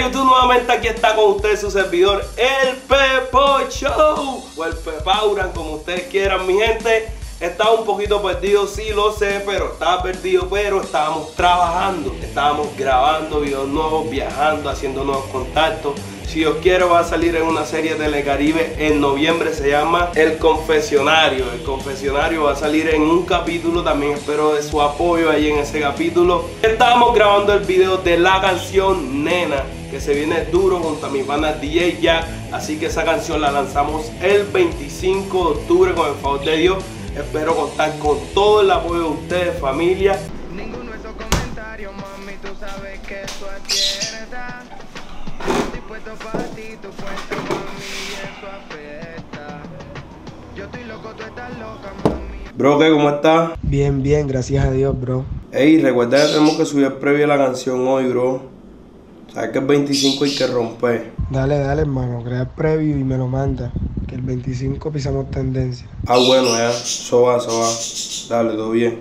YouTube, nuevamente aquí está con ustedes su servidor, el Pepo Show, o el Pepauran, como ustedes quieran, mi gente. Estaba un poquito perdido, sí lo sé, pero estaba perdido, pero estábamos trabajando, estábamos grabando videos nuevos, viajando, haciendo nuevos contactos. Si Dios quiere va a salir en una serie de Telecaribe en noviembre, se llama El Confesionario. El Confesionario va a salir en un capítulo, también espero de su apoyo ahí en ese capítulo. Estábamos grabando el video de la canción Nena, que se viene duro junto a mi banda DJ Jack, así que esa canción la lanzamos el 25 de octubre con el favor de Dios. Espero contar con todo el apoyo de ustedes, familia. Ninguno de esos comentarios, mami, tú sabes que eso es verdad. Yo estoy puesto para ti, tú puesto para mí y eso afecta. Yo estoy loco, tú estás loca, mami. Bro, ¿qué? ¿Cómo estás? Bien, bien, gracias a Dios, bro. Ey, recuerda que tenemos que subir el previo la canción hoy, bro. Sabes que el 25 hay que romper. Dale, dale, hermano, crea el preview y me lo manda. Que el 25 pisamos tendencia. Ah, bueno, ya. Eso va, eso va. Dale, todo bien.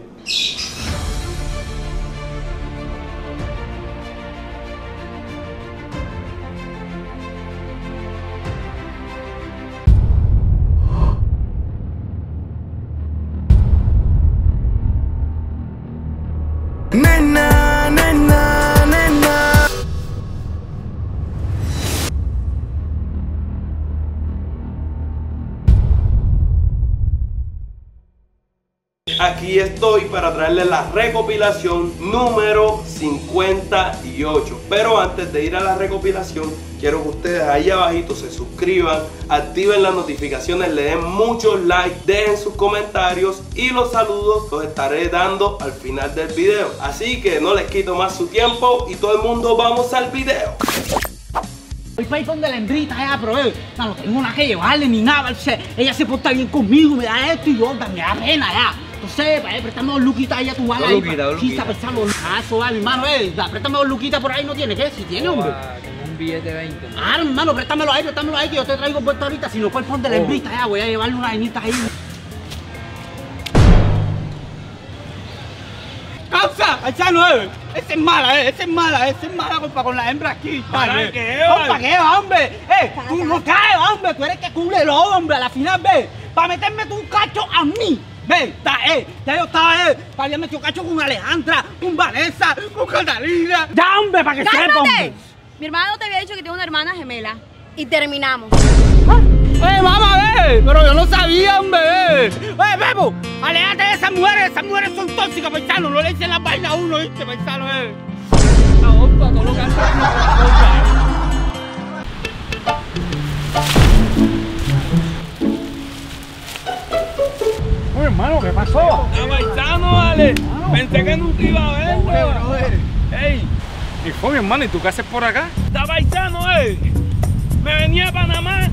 Estoy para traerles la recopilación número 58. Pero antes de ir a la recopilación, quiero que ustedes ahí abajito se suscriban, activen las notificaciones, le den muchos likes, dejen sus comentarios y los saludos los estaré dando al final del video. Así que no les quito más su tiempo y todo el mundo vamos al video. Para ir donde la hembrita, ya, pero eh, o sea, no tengo nada que llevarle ni nada. ella se porta bien conmigo, me da esto y yo, me da pena ya. Entonces, para préstame dos luquitas ahí a tu bala. Dos ahí, luquitas, dos Sí, luquitas. está pensando. Ah, eso va, mi hermano, eh. Préstame dos luquitas por ahí, no tiene, ¿qué? Si tiene, hombre. Ah, un billete de 20. ¿no? Ah, hermano, préstamelo ahí, préstamelo ahí, que yo te traigo vuelta ahorita. Si no fue el fondo de la Oh. hembrita, ya, voy a llevarle una vainita ahí. ¡Causa! ¡Paisano, eh! Esa es mala, eh, esa es mala, esa es mala, compa, con la hembra aquí. ¿Para eh. qué, Compa? ¿qué, hombre? Eh, tú no caes, hombre, tú eres que cubre el ojo, hombre, a la final, ve, para meterme tú un cacho a mí. Ve, está, eh, ya yo estaba, eh, para había metido cacho con Alejandra, con Vanessa, con Catalina. Ya, hombre, para que sepa, hombre. Mi hermana no te había dicho que tiene una hermana gemela. Y terminamos. ¡Eh, mamá, ve! Pero yo no sabía, hombre. ¡Eh, Bebo! ¡Aléjate de esas mujeres! ¡Esas mujeres son tóxicas, paisano! No le echen la vaina a uno, ¿viste, paisano, eh! La bomba, todo lo que hace hermano, ¿qué pasó? ¡Ah, paisano, vale! Pensé que nunca iba a verlo. Hombre, brother. ¡Ey! ¿Y fue mi hermano? ¿Y tú qué haces por acá? ¡Está paisano, eh! Me venía a Panamá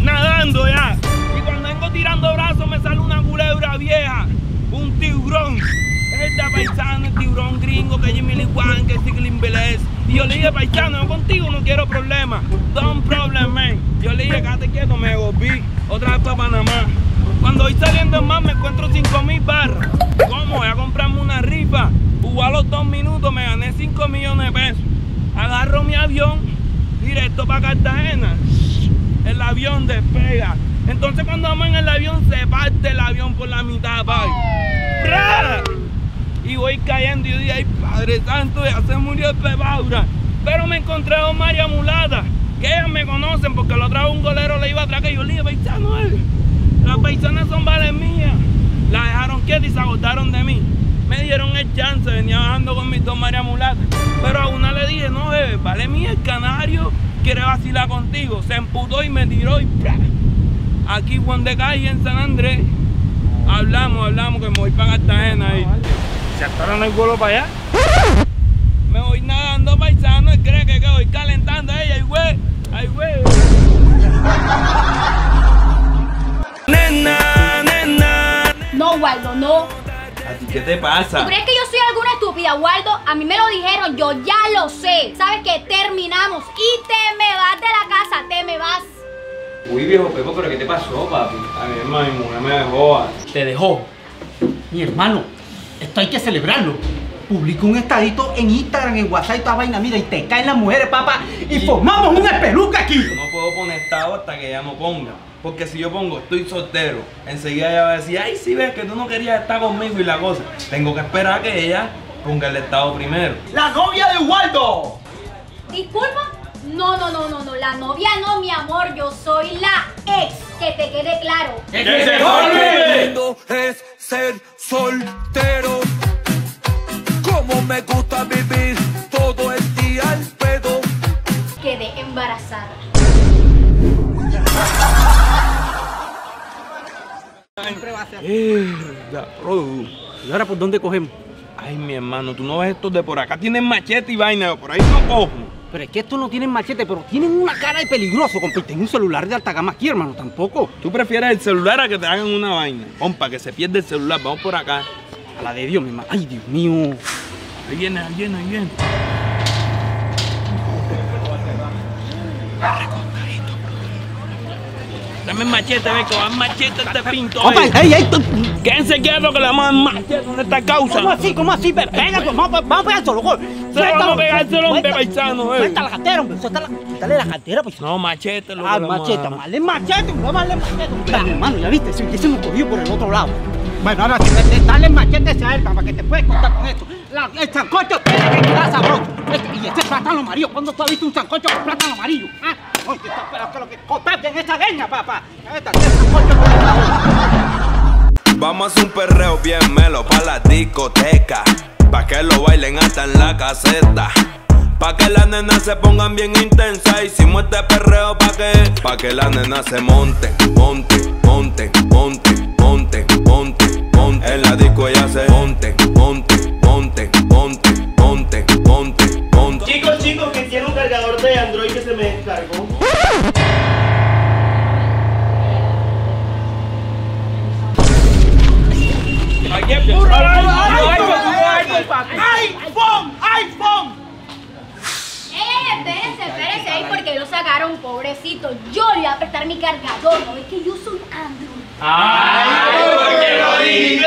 nadando ya. Y cuando vengo tirando brazos me sale una culebra vieja. Un tiburón. Es de paisano, el tiburón gringo, que Jimmy Lee Wan, que Stiglin inglés. Y yo le dije, paisano, yo contigo no quiero problemas. Don't problem, man. Yo le dije, quédate quieto, me volví. Otra vez para Panamá. Cuando voy saliendo en más me encuentro 5 mil barras. ¿Cómo? Voy a comprarme una rifa. Jugó a los dos minutos, me gané 5 millones de pesos. Agarro mi avión, directo para Cartagena. El avión despega. Entonces cuando vamos en el avión se parte el avión por la mitad, pa. ¡Pra! Y voy cayendo y yo dije, ay Padre Santo, ya se murió el Pepaura. Pero me encontré a María Mulata, que ellas me conocen porque la otra vez un golero le iba atrás que yo le dije, paisano, eh, las paisanas son vales mías. La dejaron quieta y se agotaron de mí. Me dieron el chance, venía bajando con mis dos María Mulatas. Pero a una le dije, no, bebé, vale mía el canario, quiere vacilar contigo. Se emputó y me tiró y. Aquí Juan de Calle en San Andrés. Hablamos, hablamos que me voy para Cartagena ahí. ¿Se no hay vuelo para allá? Me voy nadando paisano y cree que, voy calentando ella, ay güey, ay güey. No. ¿A ti qué te pasa? ¿Tú crees que yo soy alguna estúpida, Waldo? A mí me lo dijeron, yo ya lo sé. ¿Sabes qué? Terminamos y te me vas de la casa, te me vas. Uy, viejo Pepo, pero ¿qué te pasó, papi? A mi hermano, mi mujer me dejó. ah. Te dejó. Mi hermano, esto hay que celebrarlo. publica un estadito en Instagram, en WhatsApp y toda vaina, mira, y te caen las mujeres, papá, y formamos un espeluca aquí. No puedo poner estado hasta que ella no ponga. Porque si yo pongo estoy soltero, enseguida ella va a decir, ay, si ves que tú no querías estar conmigo y la cosa. Tengo que esperar a que ella ponga el estado primero. La novia de Waldo. ¿Disculpa? No, no, no, no, no. La novia no, mi amor. Yo soy la ex. Que te quede claro. ¡Que se lindo es ser soltero. Como me gusta vivir todo el día al pedo. Quedé embarazada. Mierda, Rodu. ¿Y ahora por dónde cogemos? Ay, mi hermano, tú no ves estos de por acá. Tienen machete y vaina, por ahí no cojo. Pero es que estos no tienen machete, pero tienen una cara de peligroso. Compa, y tengo un celular de alta gama aquí, hermano, tampoco. Tú prefieres el celular a que te hagan una vaina. Pompa, que se pierde el celular. Vamos por acá. A la de Dios, mi hermano. Ay, Dios mío. Ahí viene, ahí viene, ahí viene. Dame machete, ve que va el machete este pinto. Ahí. ey, ey, tú- Quédense quietos que le damos el machete. ¿Dónde está causa? ¿Cómo así? ¿Cómo así? Ve- Venga, pues, vamos, vamos a pegárselo, loco. vamos a pegárselo, hombre, paisano, eh. Suelta la cartera, hombre. Suelta la, suéltale la cartera, pues. No, machete. Lo Ah, vamos a machete, dar. mal machete, hombre, mal machete. Dale, hermano, ya viste, si se nos cogió por el otro lado. Bueno, ahora sí, dale el machete a esa herba para que te puedes contar con esto. La, el sancocho tiene que quedar sabroso. Este- y este plátano amarillo, ¿cuándo tú has visto un sancocho con plátano amarillo? ¿Ah? Que lo que leña, papá. Este. Vamos a hacer un perreo bien melo pa' la discoteca. Pa' que lo bailen hasta en la caseta. Pa' que las nenas se pongan bien intensas. Hicimos este perreo pa' que, pa' que las nenas se monten, monten, monten, monten, monten, monten, monten. En la disco ella se monten, monten, monten, monten, monten, monten, monten. Chicos, chicos, que quiero un cargador de Android que se me descargó. Es puro ¡iPhone! ¡iPhone! ¡Eh! Espérense, espérense ahí porque lo sacaron, pobrecito. Yo le voy a prestar mi cargador. ¿No ves que yo soy Android? porque lo dijiste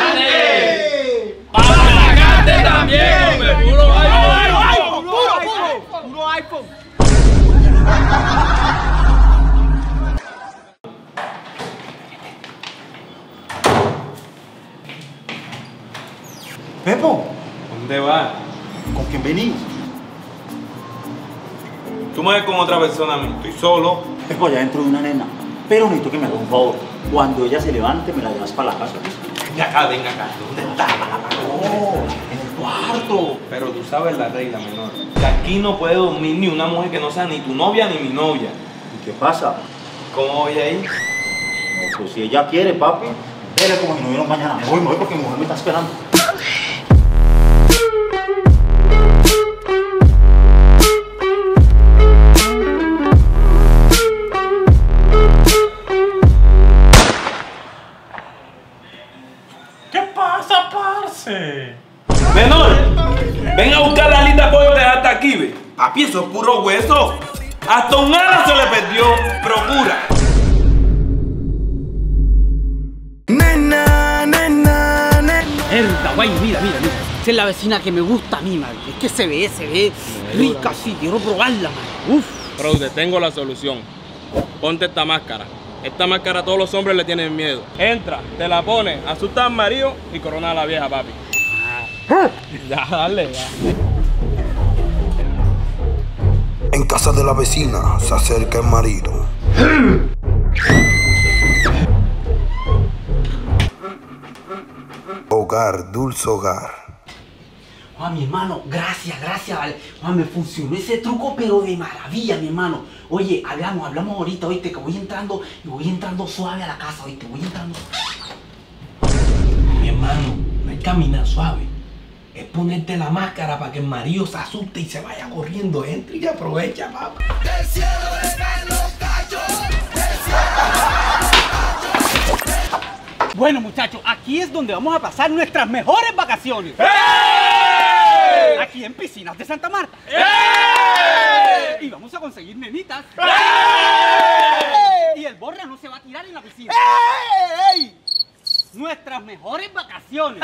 antes. ¡Para sacarte también, hombre! ¡Puro ¡iPhone! ¡Puro, puro! ¡Puro iPhone! Pepo, ¿Dónde vas? ¿Con quién venís? Tú me ves con otra persona mí. Estoy solo. Pepo, allá dentro de una nena. Pero necesito que me haga un favor. Cuando ella se levante, me la llevas para la casa. Venga acá, venga acá. ¿Dónde está? No, en el cuarto. Pero tú sabes la regla, menor. Que aquí no puede dormir ni una mujer que no sea ni tu novia ni mi novia. ¿Y qué pasa? ¿Cómo voy a ir? No, pues si ella quiere, papi, dele como si no vieron mañana. Me voy, me voy porque mi mujer me está esperando. Pasa, parce? Menor, ven a buscar la lista de pollo que dejaste aquí, ve. Papi, eso es puro hueso. Hasta un ala se le perdió. Procura. Nena, nena, nena. Herda, guay, mira, mira, mira. Esa es la vecina que me gusta a mí, madre. Es que se ve, se ve rica, sí. Quiero probarla, madre. Uf. Bro, te tengo la solución. Ponte esta máscara. Esta máscara a todos los hombres le tienen miedo. Entra, te la pones, asusta al marido y corona a la vieja, papi. Ya, dale, ya. En casa de la vecina se acerca el marido. Hogar, dulce hogar. Ah, mi hermano, gracias, gracias, vale. Ah, me funcionó ese truco, pero de maravilla, mi hermano. Oye, hablamos, hablamos ahorita, oíste, que voy entrando, y voy entrando suave a la casa, oíste, voy entrando. Mi hermano, no es caminar suave. Es ponerte la máscara para que el marido se asuste y se vaya corriendo. Entra y aprovecha, papi. Bueno, muchachos, aquí es donde vamos a pasar nuestras mejores vacaciones. Aquí en Piscinas de Santa Marta. Y vamos a conseguir nenitas. Y el borra no se va a tirar en la piscina. nuestras mejores vacaciones.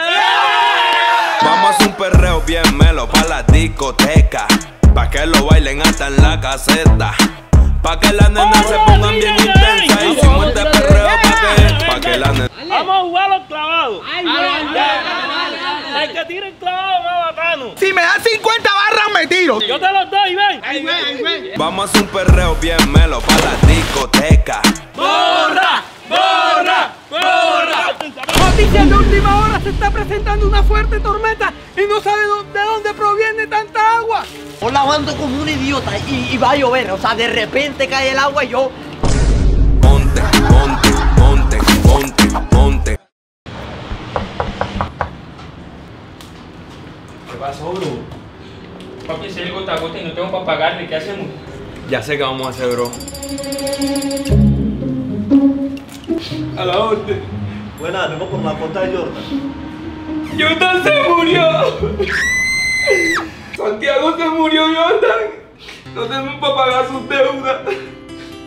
Vamos a hacer un perreo bien melo pa' la discoteca. Pa' que lo bailen hasta en la caseta. Pa' que las nenas se pongan Vamos a un perreo bien melo pa' la discoteca. ¡Borra! ¡Borra! ¡Borra! Noticias de última hora, se está presentando una fuerte tormenta y no sabe de dónde proviene tanta agua. Yo lavando como un idiota y, y va a llover. O sea, de repente cae el agua y yo. Ponte, ponte, ponte, ponte, ponte. ¿Qué pasó, bro? Papi, si el gota a gota y no tengo para pagarle, ¿qué hacemos? Ya sé qué vamos a hacer, bro. A la orden. Buena, vengo por la cuenta de Jordan. Jordan se murió. Santiago se murió, Jordan. No tenemos para pagar sus deudas.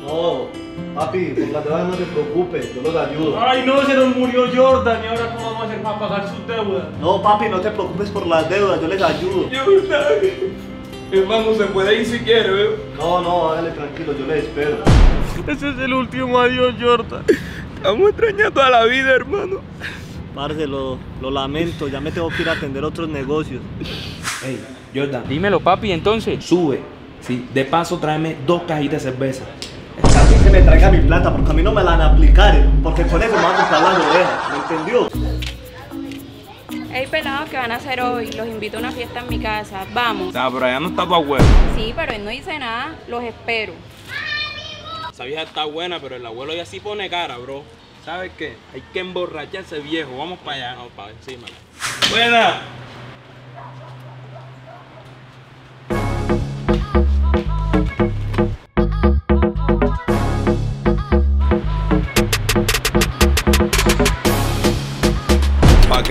No, papi, por la deuda no te preocupes, yo los ayudo. Ay, no, se nos murió Jordan. ¿Y ahora cómo vamos a hacer para pagar sus deudas? No, papi, no te preocupes por las deudas, yo les ayudo. Jordan. Hermano, se puede ir si quiere, ¿veo? No, no, hágale tranquilo, yo les espero. Ese es el último adiós, Jordan. Estamos extrañando a la vida, hermano. Parce, lo, lo lamento, ya me tengo que ir a atender otros negocios. Ey, Jordan, Dímelo, papi, entonces. sube. Sí, de paso tráeme dos cajitas de cerveza. También que me traiga mi plata, porque a mí no me la van a aplicar, porque con eso me van a comprar las ovejas, ¿me entendió? Hey pelados, ¿qué van a hacer hoy? Los invito a una fiesta en mi casa. Vamos. Ah, pero allá no está tu abuelo. Sí, pero él no dice nada. Los espero. Esa vieja está buena, pero el abuelo ya sí pone cara, bro. ¿Sabes qué? Hay que emborracharse viejo. Vamos para allá, no, para encima. Buena.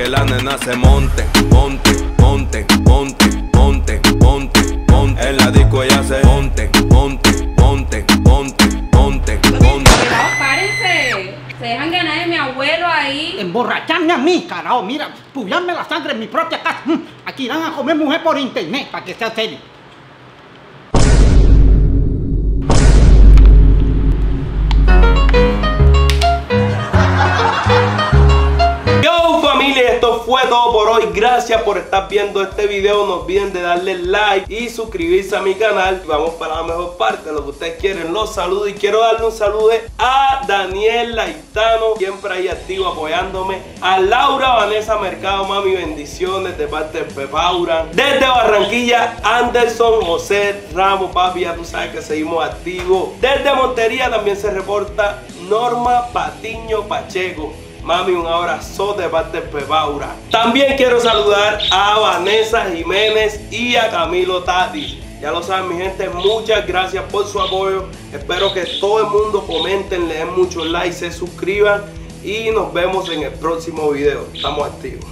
Que las nenas se monte, monte, monte, monte, monte, monte. En la disco ella se monte, monte, monte, monte, monte, monte. Pelados, párense. Se dejan ganar de mi abuelo ahí. Emborracharme a mí, carajo. Mira, pullarme la sangre en mi propia casa. Mm, Aquí van a comer mujer por internet, para que sea serio. Gracias por estar viendo este video. No olviden de darle like y suscribirse a mi canal. Vamos para la mejor parte, lo que ustedes quieren. Los saludos y quiero darle un saludo a Daniel Laitano, siempre ahí activo apoyándome. A Laura Vanessa Mercado, mami, bendiciones de parte de Pepaura. Desde Barranquilla, Anderson José Ramos, papi, ya tú sabes que seguimos activos. Desde Montería también se reporta Norma Patiño Pacheco. Mami, un abrazo de parte de Pepaura. También quiero saludar a Vanessa Jiménez y a Camilo Tati. Ya lo saben, mi gente, muchas gracias por su apoyo. Espero que todo el mundo comenten, le den muchos likes, se suscriban y nos vemos en el próximo video. Estamos activos.